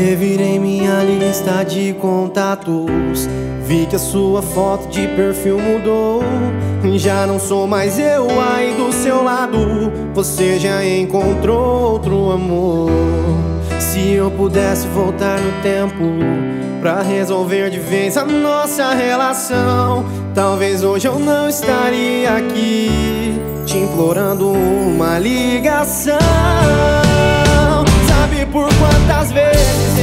Revirei minha lista de contatos. Vi que a sua foto de perfil mudou. Já não sou mais eu aí do seu lado. Você já encontrou outro amor. Se eu pudesse voltar no tempo pra resolver de vez a nossa relação, talvez hoje eu não estaria aqui te implorando uma ligação. Sabe por quantas vezes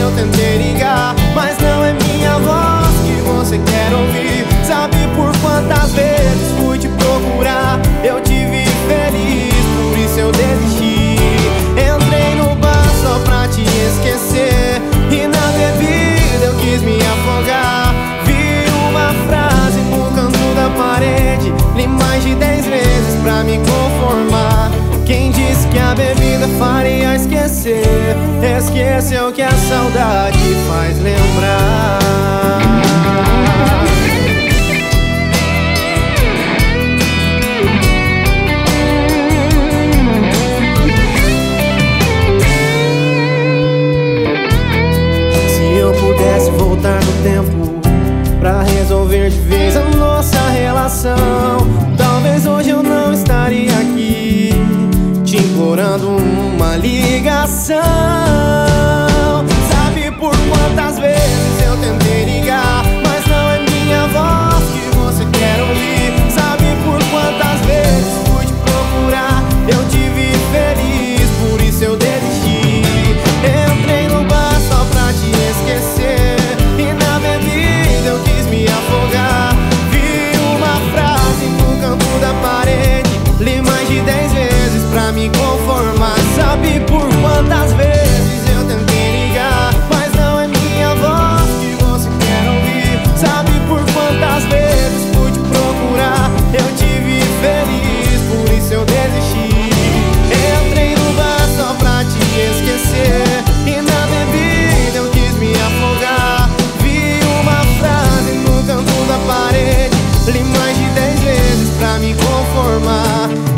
eu tentei ligar, mas não é minha voz que você quer ouvir. Sabe por quantas vezes fui te procurar, eu te vi feliz, por isso eu desisti. Entrei no bar só pra te esquecer, e na bebida eu quis me afogar. Vi uma frase no canto da parede, li mais de dez vezes pra me conformar. Quem disse que a bebida faria esquecer? Esqueceu que a saudade faz lembrar. Se eu pudesse voltar no tempo pra resolver de vez a nossa relação, talvez hoje eu não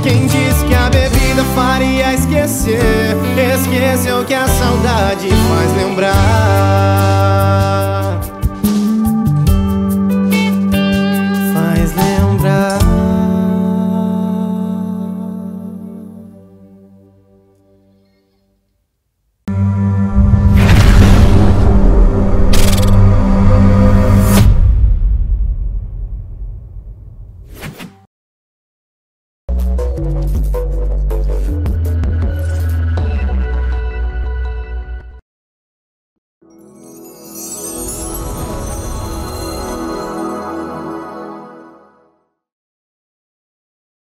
Quem disse que a bebida faria esquecer? Esqueceu que a saudade faz lembrar.